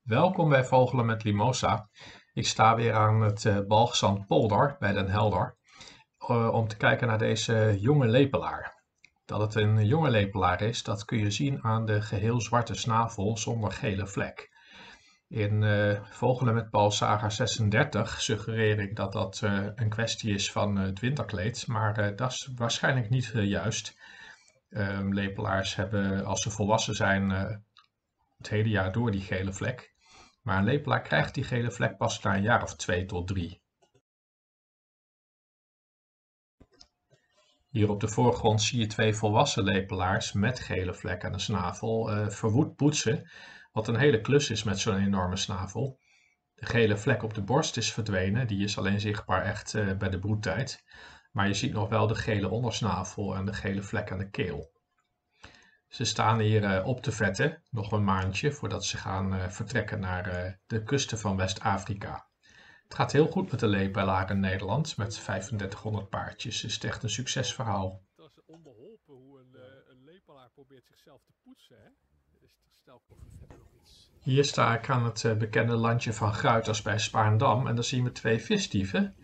Welkom bij Vogelen met Limosa. Ik sta weer aan het uh, Balgzand Polder bij Den Helder uh, om te kijken naar deze jonge lepelaar. Dat het een jonge lepelaar is, dat kun je zien aan de geheel zwarte snavel zonder gele vlek. In uh, Vogelen met Balsaga 36 suggereer ik dat dat een kwestie is van het winterkleed, maar dat is waarschijnlijk niet juist. Ehm, lepelaars hebben, als ze volwassen zijn, het hele jaar door die gele vlek. Maar een lepelaar krijgt die gele vlek pas na een jaar of twee tot drie. Hier op de voorgrond zie je twee volwassen lepelaars met gele vlek aan de snavel uh, verwoed poetsen, wat een hele klus is met zo'n enorme snavel. De gele vlek op de borst is verdwenen, die is alleen zichtbaar echt uh, bij de broedtijd. Maar je ziet nog wel de gele ondersnavel en de gele vlek aan de keel. Ze staan hier uh, op te vetten, nog een maandje, voordat ze gaan uh, vertrekken naar uh, de kusten van West-Afrika. Het gaat heel goed met de lepelaar in Nederland, met 3500 paardjes. Is het echt een succesverhaal. Het is onbeholpen hoe een, een lepelaar probeert zichzelf te poetsen, hè? Dus stel. Hier sta ik aan het bekende landje van Gruiters bij Spaarndam en daar zien we twee visdieven.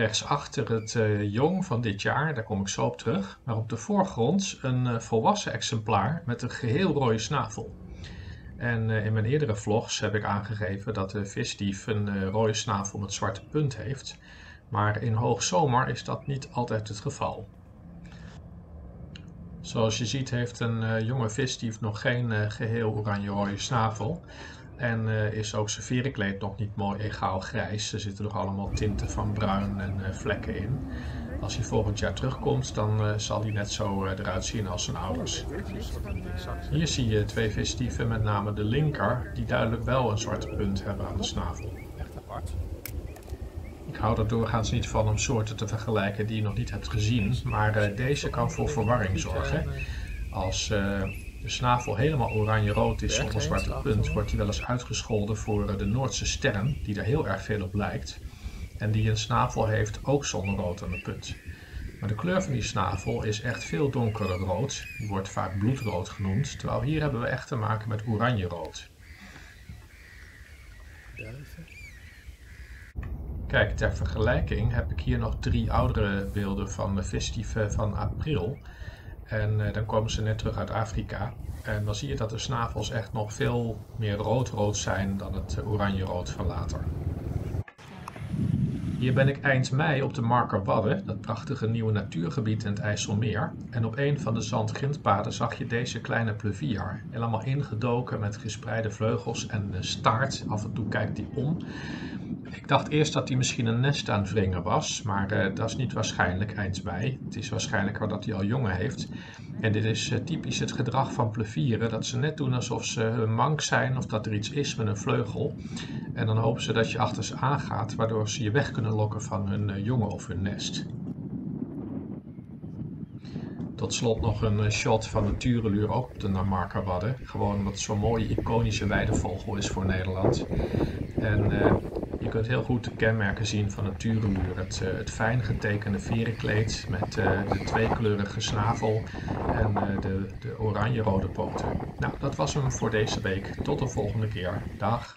Rechtsachter het uh, jong van dit jaar, daar kom ik zo op terug, maar op de voorgrond een uh, volwassen exemplaar met een geheel rode snavel. En uh, in mijn eerdere vlogs heb ik aangegeven dat de visdief een rode snavel met zwarte punt heeft, maar in hoogzomer is dat niet altijd het geval. Zoals je ziet heeft een jonge visdief nog geen geheel oranje-rode snavel. En uh, is ook zijn verenkleed nog niet mooi egaal grijs. Er zitten nog allemaal tinten van bruin en uh, vlekken in. Als hij volgend jaar terugkomt, dan uh, zal hij net zo eruit zien als zijn ouders. Hier zie je twee vestieven, met name de linker, die duidelijk wel een zwarte punt hebben aan de snavel. Echt apart. Ik hou er doorgaans niet van om soorten te vergelijken die je nog niet hebt gezien, maar deze kan voor verwarring zorgen. Als de snavel helemaal oranje-rood is zonder zwarte punt, wordt hij wel eens uitgescholden voor de Noordse sterren, die er heel erg veel op lijkt. En die een snavel heeft ook zonder rood aan de punt. Maar de kleur van die snavel is echt veel donkerder rood. Die wordt vaak bloedrood genoemd, terwijl hier hebben we echt te maken met oranje-rood. Kijk, ter vergelijking heb ik hier nog drie oudere beelden van de festieve van april. En uh, dan komen ze net terug uit Afrika. En dan zie je dat de snavels echt nog veel meer rood-rood zijn dan het oranje-rood van later. Hier ben ik eind mei op de Marker Wadden, dat prachtige nieuwe natuurgebied in het IJsselmeer. En op een van de zandgrindpaden zag je deze kleine plevier. Helemaal ingedoken met gespreide vleugels en staart. Af en toe kijkt hij om. Ik dacht eerst dat hij misschien een nest aan het wringen was, maar uh, dat is niet waarschijnlijk eind mei. Het is waarschijnlijker dat hij al jongen heeft. En dit is uh, typisch het gedrag van plevieren, dat ze net doen alsof ze een mank zijn of dat er iets is met een vleugel. En dan hopen ze dat je achter ze aangaat, waardoor ze je weg kunnen lokken van hun uh, jongen of hun nest. Tot slot nog een shot van de tureluur ook op de Namarca Wadden. Gewoon omdat het zo'n mooie iconische weidevogel is voor Nederland. En je kunt heel goed de kenmerken zien van het tureluur. Het, het fijn getekende verenkleed met uh, de tweekleurige snavel en de, de oranje-rode poten. Nou, dat was hem voor deze week. Tot de volgende keer. Dag!